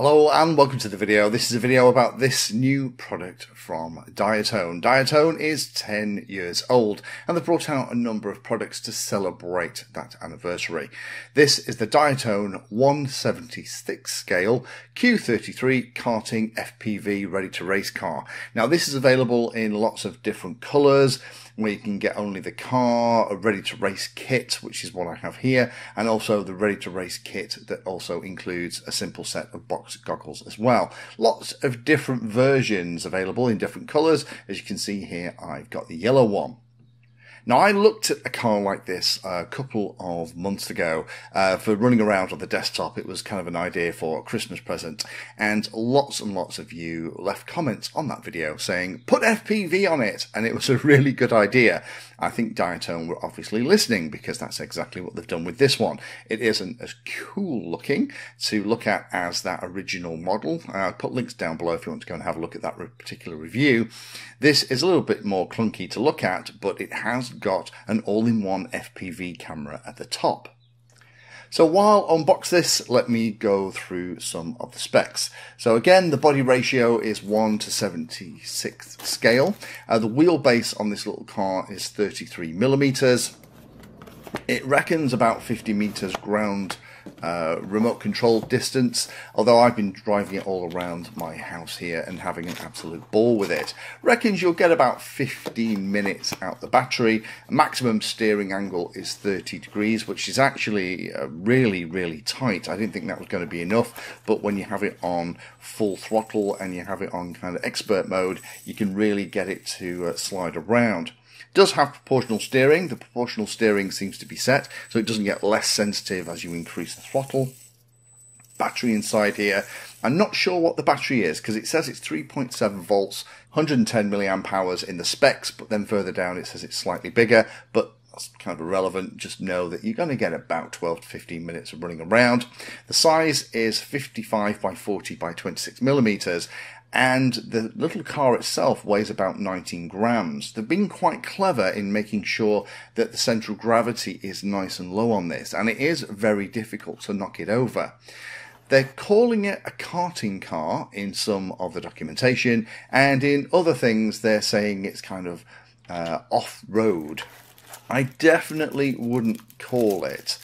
Hello and welcome to the video. This is a video about this new product from Diatone. Diatone is 10 years old and they've brought out a number of products to celebrate that anniversary. This is the Diatone 176 scale Q33 karting FPV ready to race car. Now this is available in lots of different colours where you can get only the car, a ready to race kit, which is what I have here, and also the ready to race kit that also includes a simple set of box goggles as well. Lots of different versions available in different colours. As you can see here, I've got the yellow one. Now, I looked at a car like this a couple of months ago uh, for running around on the desktop. It was kind of an idea for a Christmas present, and lots and lots of you left comments on that video saying, put FPV on it, and it was a really good idea. I think Diatone were obviously listening because that's exactly what they've done with this one. It isn't as cool looking to look at as that original model. Uh, I'll put links down below if you want to go and have a look at that particular review. This is a little bit more clunky to look at, but it has got an all-in-one FPV camera at the top. So while unbox this, let me go through some of the specs. So again, the body ratio is 1 to 76 scale. Uh, the wheelbase on this little car is 33 millimeters. It reckons about 50 meters ground uh, remote control distance, although I've been driving it all around my house here and having an absolute ball with it. Reckons you'll get about 15 minutes out the battery. Maximum steering angle is 30 degrees, which is actually uh, really, really tight. I didn't think that was going to be enough, but when you have it on full throttle and you have it on kind of expert mode, you can really get it to uh, slide around does have proportional steering. The proportional steering seems to be set, so it doesn't get less sensitive as you increase the throttle. Battery inside here. I'm not sure what the battery is because it says it's 3.7 volts, 110 milliamp hours in the specs, but then further down it says it's slightly bigger, but that's kind of irrelevant. Just know that you're going to get about 12 to 15 minutes of running around. The size is 55 by 40 by 26 millimeters, and the little car itself weighs about 19 grams. They've been quite clever in making sure that the central gravity is nice and low on this, and it is very difficult to knock it over. They're calling it a karting car in some of the documentation, and in other things, they're saying it's kind of uh, off road. I definitely wouldn't call it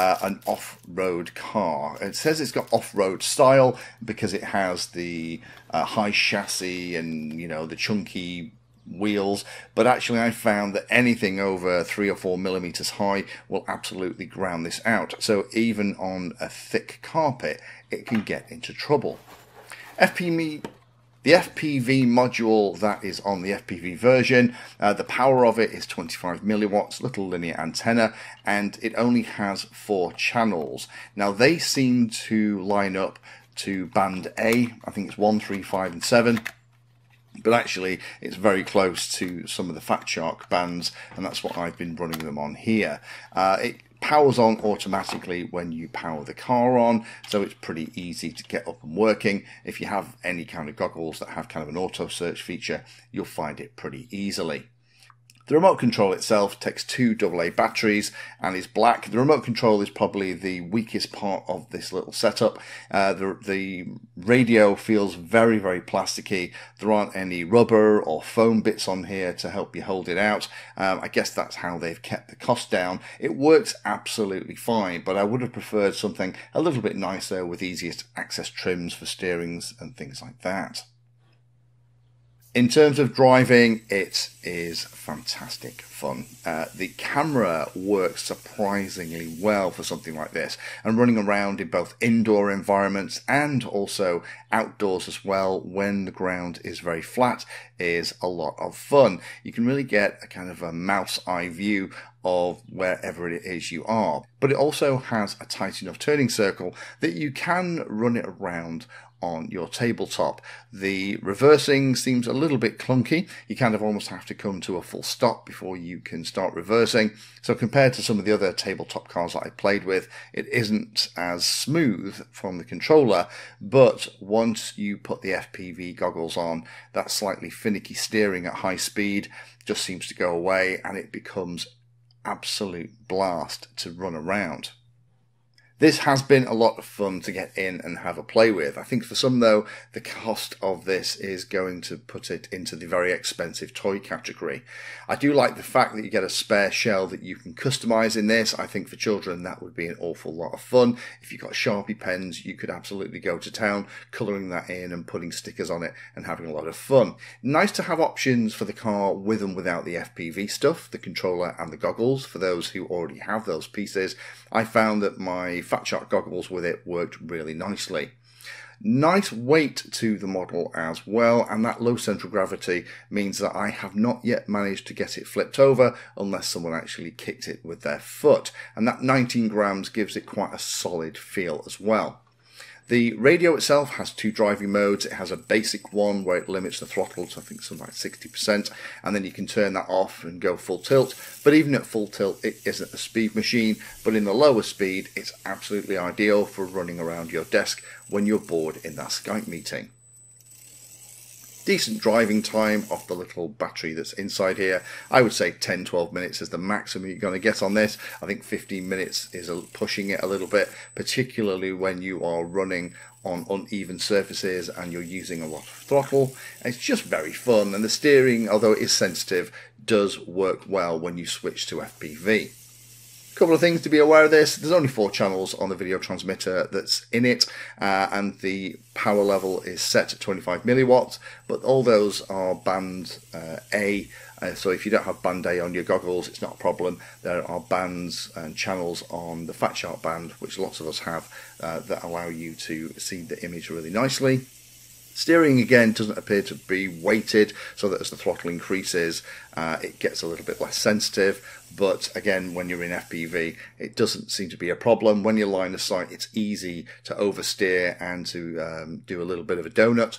uh, an off-road car. It says it's got off-road style because it has the uh, high chassis and you know the chunky wheels, but actually I found that anything over three or four millimeters high will absolutely ground this out. So even on a thick carpet, it can get into trouble. FPV the FPV module that is on the FPV version, uh, the power of it is 25 milliwatts, little linear antenna, and it only has four channels. Now they seem to line up to band A, I think it's 1, 3, 5, and 7 but actually it's very close to some of the Fat Shark bands, and that's what I've been running them on here. Uh, it powers on automatically when you power the car on, so it's pretty easy to get up and working. If you have any kind of goggles that have kind of an auto search feature, you'll find it pretty easily. The remote control itself takes two AA batteries and is black. The remote control is probably the weakest part of this little setup. Uh, the, the radio feels very, very plasticky. There aren't any rubber or foam bits on here to help you hold it out. Um, I guess that's how they've kept the cost down. It works absolutely fine, but I would have preferred something a little bit nicer with easiest access trims for steerings and things like that. In terms of driving, it is fantastic fun. Uh, the camera works surprisingly well for something like this, and running around in both indoor environments and also outdoors as well when the ground is very flat is a lot of fun. You can really get a kind of a mouse eye view of wherever it is you are. But it also has a tight enough turning circle that you can run it around on your tabletop. The reversing seems a little bit clunky. You kind of almost have to come to a full stop before you can start reversing. So compared to some of the other tabletop cars that I played with, it isn't as smooth from the controller, but once you put the FPV goggles on, that slightly finicky steering at high speed just seems to go away and it becomes absolute blast to run around. This has been a lot of fun to get in and have a play with. I think for some though, the cost of this is going to put it into the very expensive toy category. I do like the fact that you get a spare shell that you can customize in this. I think for children that would be an awful lot of fun. If you've got Sharpie pens, you could absolutely go to town colouring that in and putting stickers on it and having a lot of fun. Nice to have options for the car with and without the FPV stuff, the controller and the goggles for those who already have those pieces. I found that my Fat Shark goggles with it worked really nicely. Nice weight to the model as well, and that low central gravity means that I have not yet managed to get it flipped over unless someone actually kicked it with their foot. And that 19 grams gives it quite a solid feel as well. The radio itself has two driving modes. It has a basic one where it limits the throttle to I think something like 60%, and then you can turn that off and go full tilt. But even at full tilt, it isn't a speed machine, but in the lower speed, it's absolutely ideal for running around your desk when you're bored in that Skype meeting decent driving time off the little battery that's inside here. I would say 10 12 minutes is the maximum you're going to get on this. I think 15 minutes is pushing it a little bit, particularly when you are running on uneven surfaces and you're using a lot of throttle. it's just very fun, and the steering, although it is sensitive, does work well when you switch to FPV couple of things to be aware of this. There's only four channels on the video transmitter that's in it, uh, and the power level is set at 25 milliwatts, but all those are band uh, A. Uh, so if you don't have band A on your goggles, it's not a problem. There are bands and channels on the Fat Shark band, which lots of us have, uh, that allow you to see the image really nicely. Steering again doesn't appear to be weighted so that as the throttle increases uh, it gets a little bit less sensitive but again when you're in FPV it doesn't seem to be a problem. When you're line of sight it's easy to oversteer and to um, do a little bit of a donut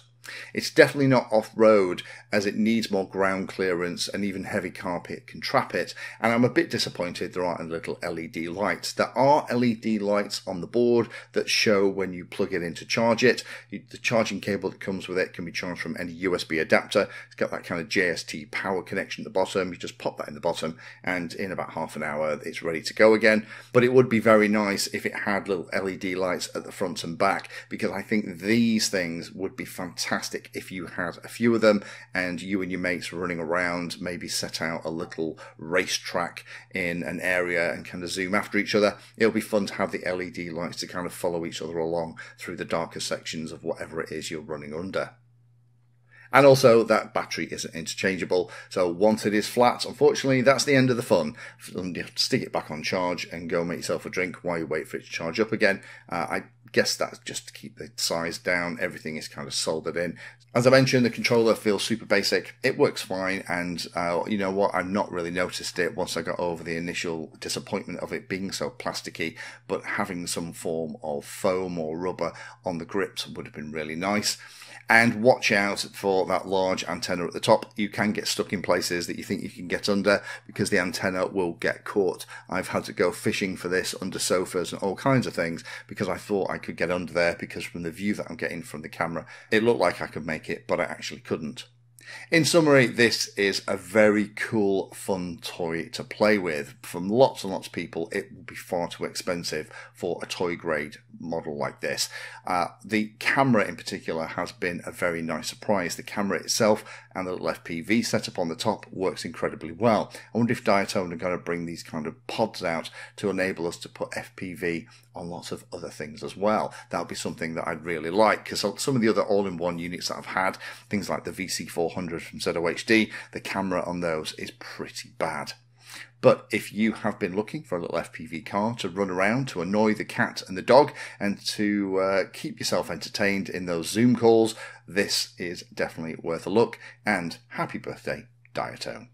it's definitely not off-road as it needs more ground clearance and even heavy carpet can trap it. And I'm a bit disappointed there aren't little LED lights. There are LED lights on the board that show when you plug it in to charge it. The charging cable that comes with it can be charged from any USB adapter. It's got that kind of JST power connection at the bottom. You just pop that in the bottom and in about half an hour it's ready to go again. But it would be very nice if it had little LED lights at the front and back because I think these things would be fantastic fantastic if you had a few of them and you and your mates running around, maybe set out a little racetrack in an area and kind of zoom after each other. It'll be fun to have the LED lights to kind of follow each other along through the darker sections of whatever it is you're running under. And also that battery isn't interchangeable. So once it is flat, unfortunately, that's the end of the fun. You have to stick it back on charge and go make yourself a drink while you wait for it to charge up again. Uh, I guess that's just to keep the size down. Everything is kind of soldered in. As I mentioned, the controller feels super basic. It works fine, and uh, you know what? I've not really noticed it once I got over the initial disappointment of it being so plasticky. But having some form of foam or rubber on the grips would have been really nice. And watch out for that large antenna at the top. You can get stuck in places that you think you can get under because the antenna will get caught. I've had to go fishing for this under sofas and all kinds of things because I thought I could get under there because from the view that I'm getting from the camera, it looked like I could make it, but I actually couldn't. In summary, this is a very cool, fun toy to play with. From lots and lots of people, it will be far too expensive for a toy grade model like this. Uh, the camera in particular has been a very nice surprise. The camera itself and the little FPV setup on the top works incredibly well. I wonder if Diatone are going to bring these kind of pods out to enable us to put FPV on lots of other things as well. That would be something that I'd really like because some of the other all-in-one units that I've had, things like the VC400 from ZOHD, the camera on those is pretty bad. But if you have been looking for a little FPV car to run around to annoy the cat and the dog and to uh, keep yourself entertained in those Zoom calls, this is definitely worth a look. And happy birthday, Diatone.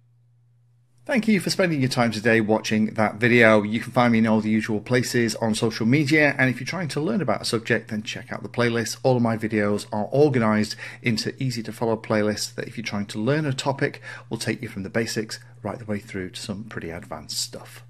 Thank you for spending your time today watching that video. You can find me in all the usual places on social media. And if you're trying to learn about a subject, then check out the playlist. All of my videos are organized into easy to follow playlists that if you're trying to learn a topic will take you from the basics right the way through to some pretty advanced stuff.